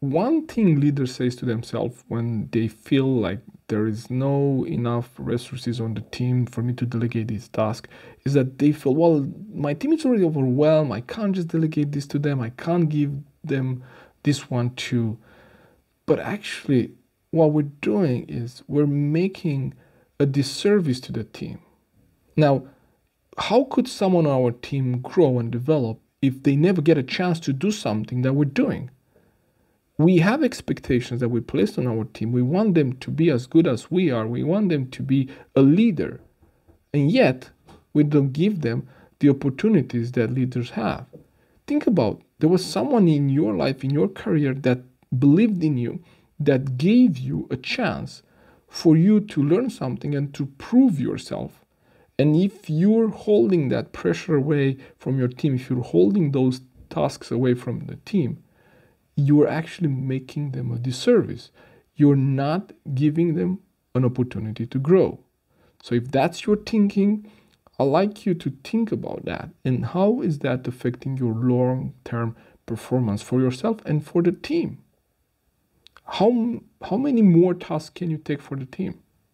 one thing leaders says to themselves when they feel like there is no enough resources on the team for me to delegate this task is that they feel well my team is already overwhelmed. I can't just delegate this to them. I can't give them this one too. But actually what we're doing is we're making a disservice to the team. Now how could someone on our team grow and develop if they never get a chance to do something that we're doing we have expectations that we place on our team. We want them to be as good as we are. We want them to be a leader. And yet, we don't give them the opportunities that leaders have. Think about there was someone in your life, in your career, that believed in you, that gave you a chance for you to learn something and to prove yourself. And if you're holding that pressure away from your team, if you're holding those tasks away from the team, you are actually making them a disservice. You're not giving them an opportunity to grow. So if that's your thinking, I'd like you to think about that and how is that affecting your long-term performance for yourself and for the team. How, how many more tasks can you take for the team?